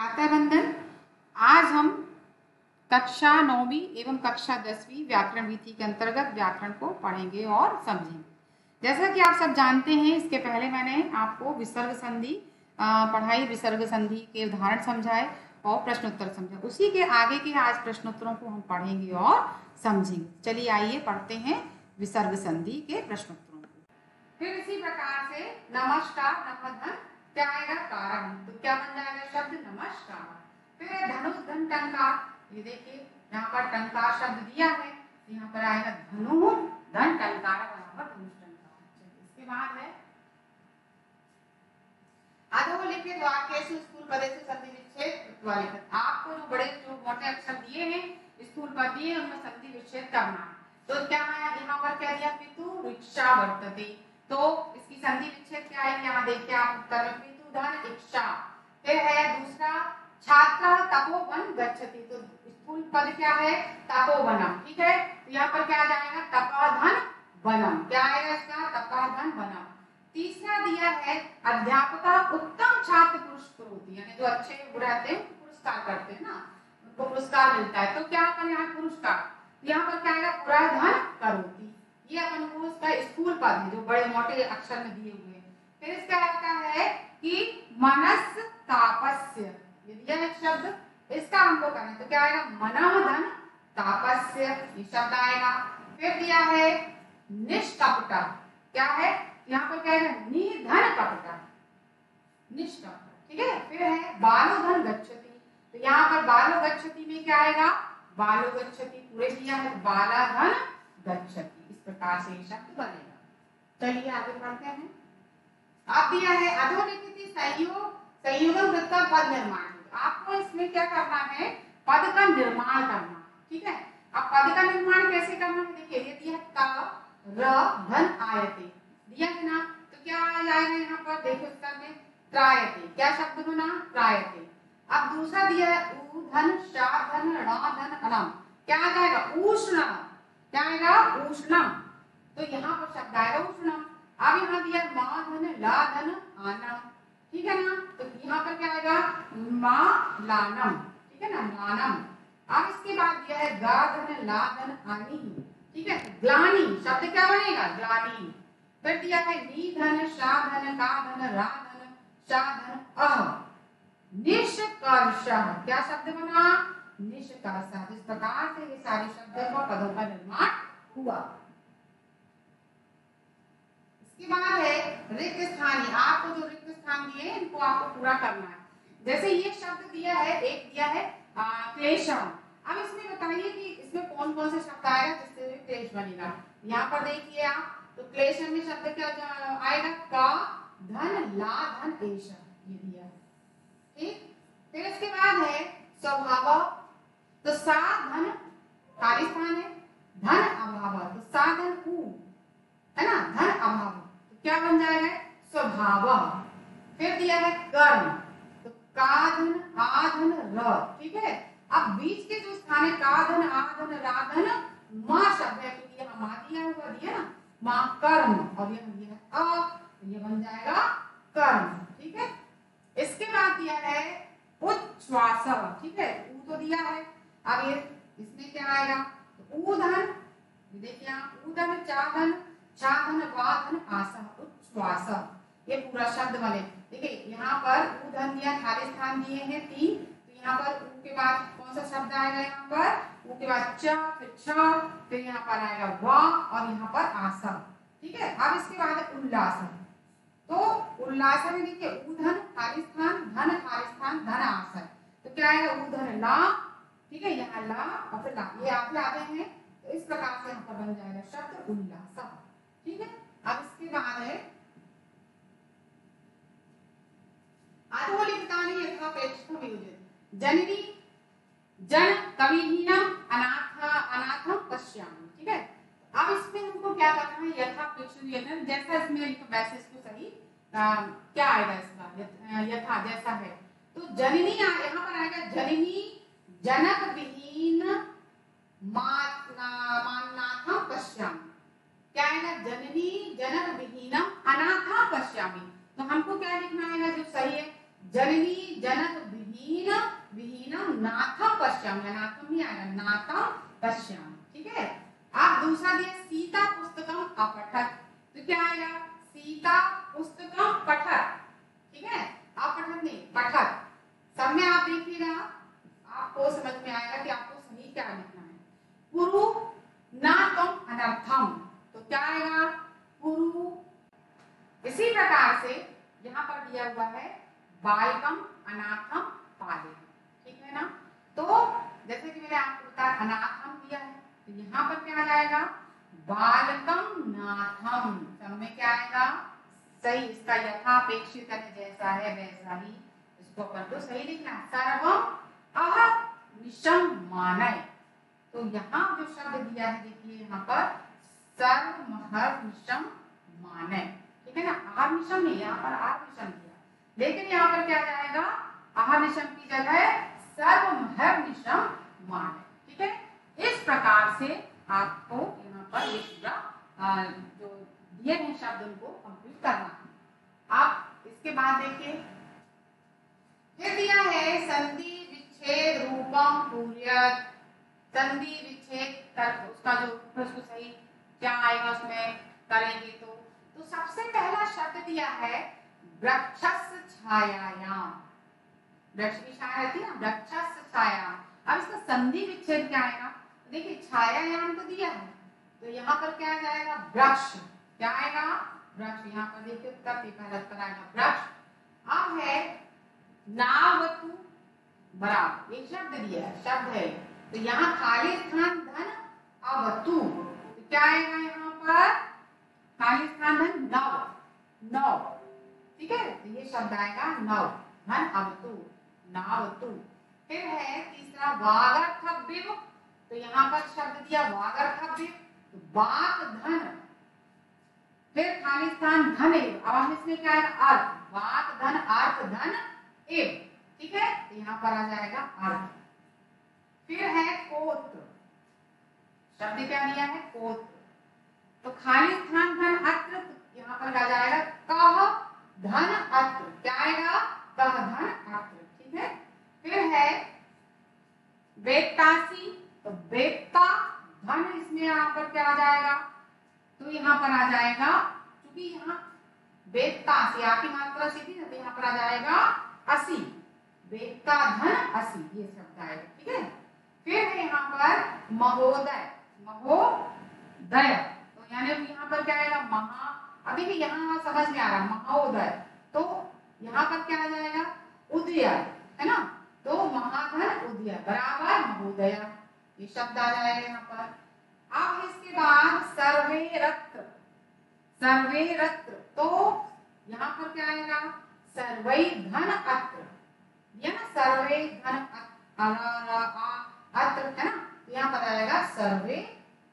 प्रातः वंदन आज हम कक्षा नौवीं एवं कक्षा दसवीं व्याकरण विधि के अंतर्गत व्याकरण को पढ़ेंगे और समझेंगे। जैसा कि आप सब जानते हैं, इसके पहले मैंने आपको विसर्ग संधि पढ़ाई विसर्ग संधि के उदाहरण समझाए और प्रश्नोत्तर समझाए। उसी के आगे के आज प्रश्नोत्तरों को हम पढ़ेंगे और समझेंगे। चलिए आइए, पढ़ते हैं विसर्ग संधि के प्रश्नोत्तरों को। फिर इसी प्रकार से नमस्कार क्या आएगा कारण। तो क्या बन जाएगा शब्द? नमस्कार। फिर धनुष धन टंकार ये देखिए, यहाँ पर टंकार शब्द दिया है। तो यहाँ पर आएगा धनु धन टंकार बराबर धनुष टंकार इसके बाद है। अधोलिखित वाक्येषु स्थूल पदेषु संधि विच्छेद लिखित आपको जो बड़े जो मोटे अक्षर दिए हैं, स्कूल पद दिए उनमें संधि विच्छेद करना। है तो क्या है यहाँ पर क्या दिया? पितु रिक्शा वर्तते। तो इसकी संधि विच्छेद क्या है, यहाँ देखिए आप उत्तर में धन इच्छा। फिर है दूसरा, छात्र तपोवन गच्छति। तो स्थूल पद क्या है? तपोवनम, ठीक है? तो यहाँ पर क्या आ जाएगा? तपाधन वनम। क्या आएगा इसका? तपाधन वनम। तीसरा दिया है अध्यापका उत्तम छात्र पुरस्कार होती यानी जो अच्छे रहते हैं पुरस्कार करते हैं ना, उनको पुरस्कार मिलता है। तो क्या अपन यहाँ पुरस्कार? तो यहाँ पर क्या आएगा? पूरा धन करोती। ये अपन को उसका स्कूल पद है जो बड़े मोटे अक्षर में दिए हुए हैं। फिर इसका आता है कि मनस तापस्य ये दिया है शब्द। इसका हमको करना है तो क्या आएगा? मनः धन तापस्य, ये शब्द आएगा। फिर दिया है निष्कपटा। क्या है? यहाँ पर क्या है? निधन कपटा। निष्कपट, ठीक है? फिर है बालो धन गच्छति। तो यहाँ पर बालो गच्छति में क्या आएगा? बालो गच्छति पूरे दिया है बाला धन गच्छति। प्रकार से शब्द बनेगा। चलिए आगे पढ़ते हैं। अब दिया है अधोलिखित संयोग संयोगम वृत्त पद निर्माण। आपको इसमें क्या करना है? पद का निर्माण करना, ठीक है? अब पद का निर्माण कैसे करना है? देखिए, ये दिया र धन आयते। दिया है ना? तो क्या आ जाएगा यहाँ पर? देखो उत्तर में, त्रायते। क्या शब्द बना त्रायते। अब दूसरा दिया है ऊ, धन शा धन धन, अनम। क्या आ जाएगा? उष्ण क्या आएगा उष्णम। तो यहाँ पर शब्द आएगा उष्णम। अब यहाँ दिया मा धन, ला धन, आनम। ठीक है ना? तो यहाँ पर क्या आएगा? मा लानम। ठीक है ना? मानम। अब इसके बाद दिया है गा धन, ला धन, आनी। ठीक है? ग्लानी। शब्द क्या बनेगा? ग्लानी। फिर दिया है नी धन, शा धन का धन, रा धन, शा धन अह निष्कर्ष क्या शब्द बना? निष्कर्ष इस प्रकार से ये सारे शब्द और पदों का निर्माण हुआ। इसके बाद है, रिक्त स्थानी आपको जो रिक्त स्थान दिए इनको आपको पूरा करना है। जैसे ये शब्द दिया है, एक दिया है क्लेशम। अब इसमें बताइए कि इसमें कौन कौन से शब्द आएगा जिससे क्लेश बनेगा? यहाँ पर देखिए आप तो क्लेशम में शब्द क्या आएगा? का, धन, ला, धन, एश। ये दिया। ठीक? फिर इसके बाद है, स्वभाव तो सा धन खाली स्थान है, धन अभाव तो साधन ऊ है ना? धन अभाव। तो क्या बन जाएगा स्वभाव। फिर दिया है कर्म। तो का धन आ र, ठीक है? अब बीच के जो स्थान है का धन आ धन रा माँ शब्द है क्योंकि यहाँ माँ दिया हुआ दिया ना? माँ कर्म। और यह दिया है अ तो ये बन जाएगा कर्म, ठीक है? इसके बाद दिया है उच्छ्वास, ठीक है? ऊ तो दिया है। अब ये इसमें क्या आएगा? तो ऊ देखिए आप ऊ धन चा धन छा धन वा धन आस उच्छ्वास ये पूरा शब्द बने देखिए, यहाँ पर ऊ धन दिया, खाली स्थान दिए हैं तीन। तो यहाँ पर ऊ के बाद कौन सा शब्द आएगा यहाँ पर? ऊ के बाद च, फिर छ, फिर यहाँ पर आएगा वा और यहाँ पर आसन ठीक है? अब इसके बाद है उल्लास। तो उल्लासन देखिए उधन खाली स्थान, धन खाली स्थान, धन आसन तो क्या आएगा? उधन ला ठीक है यहाँ ला और फिर ला। ये आगे रहे हैं तो इस प्रकार से यहाँ पर बन जाएगा शब्द उल्लास। ठीक है अब इसके बाद है वियोजयति। जननी जन ठीक है अब इसमें हमको क्या करना है यथापेक्षित जैसा इसमें लिखा वैसे इसको सही आ, क्या आएगा इसका? यथा जैसा है। तो जननी यहाँ पर आएगा जननी जनक विहीन मान्नाथम पश्यामि। क्या आएगा जननी जनक विहीनम अनाथा पश्यामि। तो हमको क्या लिखना आएगा जो सही है? जननी जनक विहीन नाथम नाथम पश्याम। या नाथम नहीं आएगा नाथम पश्याम। ठीक है? आप दूसरा दिया, सीता पुस्तकम अपठत। तो क्या आएगा सीता पुस्तकम पठत। ठीक है? अपठत नहीं, पठत। सब में आप देखिएगा आपको समझ में आएगा कि आपको सही क्या लिखना है। पुरु नातम अनर्थम तो क्या आएगा? पुरु इसी प्रकार से यहाँ पर दिया हुआ है बालकम अनाथम पाले। ठीक है ना? तो जैसे कि मैंने आपको बताया अनाथम दिया है तो यहाँ पर क्या आ जाएगा बालकम नाथम सब में क्या आएगा? सही, इसका यथापेक्षित जैसा है, वैसा ही। इसको अपन को सही लिखना सर्वम अह। निशम मानय। तो यहाँ जो शब्द दिया है, देखिए यहाँ पर सर्व महर निशम मानय। ठीक है ना? आहार निशम नहीं, यहाँ पर आहार निशम दिया। लेकिन यहाँ पर क्या जाएगा? आहार निशम की जगह सर्व महर निशम मान ठीक है इस प्रकार से आपको यहाँ पर ये पूरा जो दिए गए शब्द उनको कंप्लीट करना है आप इसके बाद देखिए फिर दिया है संधि विच्छेद रूपम पूर्यत संधि विच्छेद कर उसका जो उसको सही क्या आएगा उसमें करेंगे तो। तो सबसे पहला शब्द दिया है वृक्षस छायायाम। वृक्ष की छाया रहती है ना वृक्षस छायाम अब इसका संधि विच्छेद क्या आएगा? देखिए, छायायाम तो दिया है। तो यहाँ पर क्या जाएगा? वृक्ष। क्या आएगा? वृक्ष। यहाँ पर देखिए उत्तर पहला उत्तर आएगा। वृक्ष। अब है नावतु बराबर। एक शब्द दिया है, शब्द है। तो यहाँ खाली स्थान धन अवतु तो। क्या आएगा यहाँ पर? खाली स्थान धन, नव। नव। ठीक है? तो ये शब्द आएगा नव। धन अवतु नावतु फिर है तीसरा वागर्थव्य तो यहाँ पर शब्द दिया वागर्थव्य तो बात धन। फिर खाली स्थान धन एव। अब हम इसमें क्या है अर्थ बात धन अर्थ धन एव। ठीक है? तो यहाँ पर आ जाएगा अर्थ फिर है कोत्र शब्द क्या दिया है? कोत्र तो खाली स्थान धन अत्र, यहाँ पर आ जाएगा? कह धन अत्र। क्या आएगा? कह धन अत्र। ठीक है? फिर है वेत्तासी। तो वेत्ता धन इसमें यहाँ पर क्या आ जाएगा? तो यहाँ पर आ जाएगा क्योंकि यहाँ वेत्तासी आपकी मात्रा सीधी ना तो यहाँ पर आ जाएगा असी। वेत्ता धन असी, ये शब्द आएगा। ठीक है? फिर है यहाँ पर महोदय महोदय। तो यानी यहाँ पर क्या आएगा? महा, अभी भी यहाँ समझ में आ रहा, महोदय। तो यहाँ पर क्या आ जाएगा? उदय, है ना? तो महाधन उदय, बराबर महोदय। ये शब्द आ जाएगा यहाँ पर। अब इसके बाद सर्वे रत्र सर्वे रत्र तो यहाँ पर क्या आएगा? सर्वे धन अत्र। सर्वे धन अत्र है ना? यहाँ पर आएगा सर्वे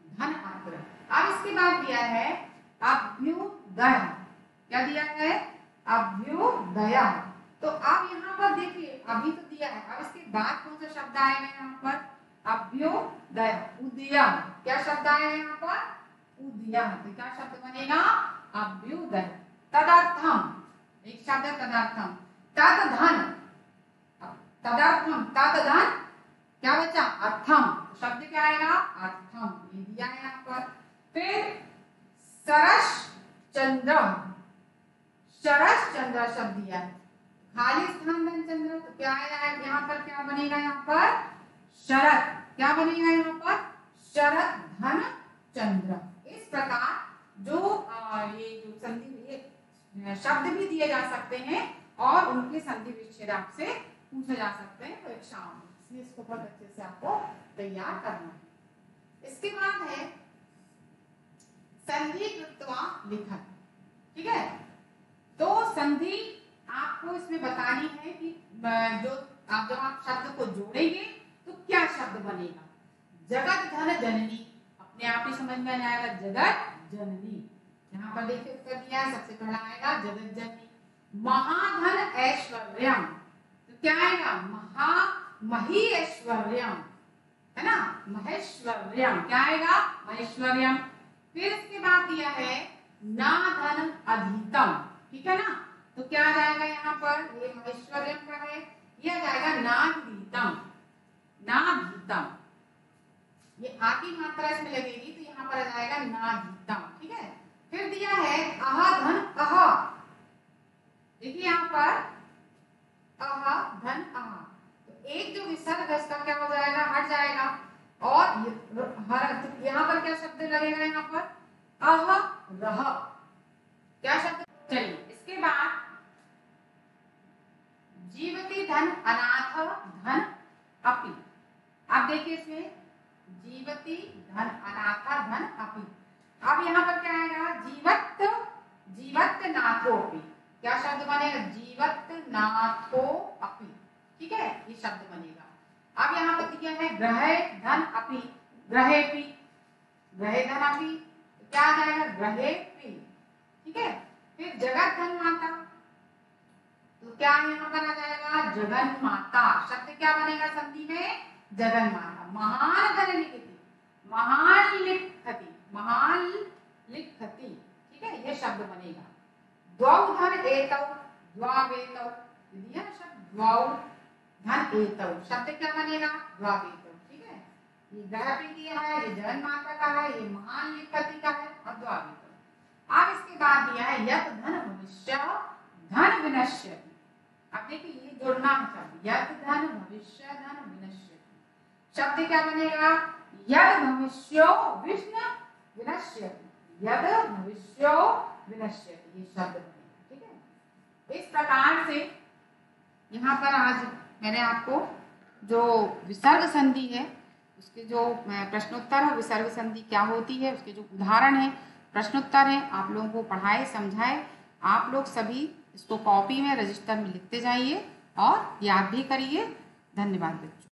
धन अत्र अब इसके बाद दिया है अभ्युदय क्या दिया है? अभ्युदय तो अब यहाँ पर देखिए, अभी तो दिया है। अब इसके बाद कौन सा शब्द आएगा यहाँ पर? अभ्युदय उदयम। क्या शब्द आया यहाँ पर? उदयम। तो क्या शब्द बनेगा? अभ्युदय तदर्थम। एक शब्द है तदर्थम। तद धन तदर्थम तद धन क्या बचा अर्थम तो शब्द क्या आएगा अर्थम ये दिया है यहाँ पर फिर सरस चंद्र सरस चंद्र शब्द दिया है खाली स्थान धन चंद्र तो क्या आया यहाँ पर क्या बनेगा यहाँ पर शरद। क्या बनेगा यहाँ पर? शरद धन चंद्र। इस प्रकार जो आ, ये जो संधि शब्द भी दिए जा सकते हैं और उनके संधि विच्छेद आपसे पूछे जा सकते हैं। परीक्षाओं में इसलिए इसको बहुत अच्छे से आपको तैयार करना है। इसके बाद है संधि कृतवा लिखन। ठीक है? तो संधि आपको इसमें बतानी है कि जो आप जब आप शब्द को जोड़ेंगे क्या शब्द बनेगा? जगत धन जननी। अपने आप ही समझ में आएगा जगत जननी। यहाँ पर देखिए उत्तर दिया, सबसे पहला आएगा जगत जननी। महाधन ऐश्वर्यम। तो क्या आएगा? महा मही ऐश्वर्यम है ना? महेश्वर्यम। क्या आएगा? महेश्वर्यम। फिर इसके बाद दिया है ना धन अधितम। ठीक है ना? तो क्या जाएगा यहाँ पर? ये महेश्वर्यम का है। ये आ नाधीतम ये आ की मात्रा इसमें लगेगी तो यहाँ पर आ जाएगा नाधीतम ठीक है? फिर दिया है अहधन देखिए इसमें जीवती धन, अनाथ धन अपी। अब यहाँ पर क्या आएगा? जीवत जीवत नाथो अपी क्या शब्द बनेगा? जीवत नाथो अपी। ठीक है? ये शब्द बनेगा। अब यहाँ पर क्या है ग्रह धन अपी। ग्रहे पी। ग्रह धन अपी। क्या आ जाएगा? ग्रहे पी। ठीक है? फिर जगत धन माता। तो क्या यहाँ पर आ जाएगा? जगन माता। शब्द क्या बनेगा संधि में? जगन माता महान महान महान ठीक है? ये शब्द बनेगा। द्वौ धन एतौ द्वावेतौ ना शब्द द्वौ धन एतौ, शब्द क्या बनेगा? द्वावेतौ ठीक है? ये है, ये जगन माता का है, ये महान का है और द्वावेतौ अब इसके बाद दिया है, यत धन भविष्य, धन विनश्यति अब देखिए, ये जोड़ना है शब्द यद धन भविष्य, धन विनश्य। शब्द क्या बनेगा यद भविष्यो विष्णु विनश्य यद भविष्यो विनश्य ये शब्द बनेगा ठीक है? इस प्रकार से यहाँ पर आज मैंने आपको जो विसर्ग संधि है, उसके जो प्रश्नोत्तर है विसर्ग संधि क्या होती है, उसके जो उदाहरण है, प्रश्नोत्तर है, आप लोगों को पढ़ाए, समझाए। आप लोग सभी इसको कॉपी में रजिस्टर में लिखते जाइए और याद भी करिए। धन्यवाद बच्चों।